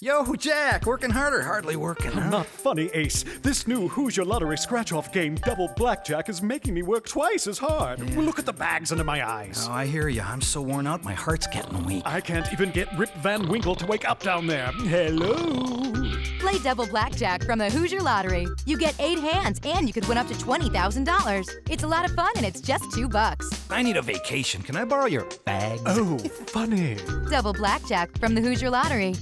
Yo, Jack, working harder, hardly working, huh? Not funny, Ace. This new Hoosier Lottery scratch off game, Double Blackjack, is making me work twice as hard. Look at the bags under my eyes. Oh, I hear you. I'm so worn out, my heart's getting weak. I can't even get Rip Van Winkle to wake up down there. Hello? Play Double Blackjack from the Hoosier Lottery. You get eight hands and you could win up to $20,000. It's a lot of fun and it's just two bucks. I need a vacation. Can I borrow your bags? Oh, funny. Double Blackjack from the Hoosier Lottery.